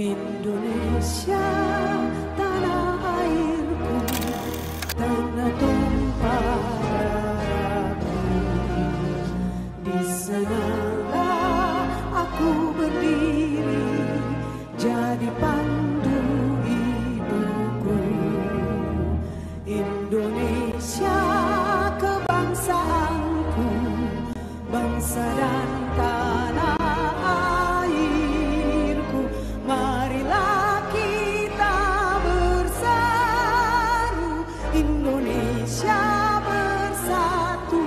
Indonesia tanah airku tanah tumpah di sanalah aku berdiri jadi pandu Indonesia bersatu.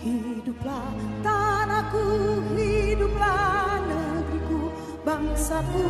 Hiduplah tanahku hiduplah negeriku bangsaku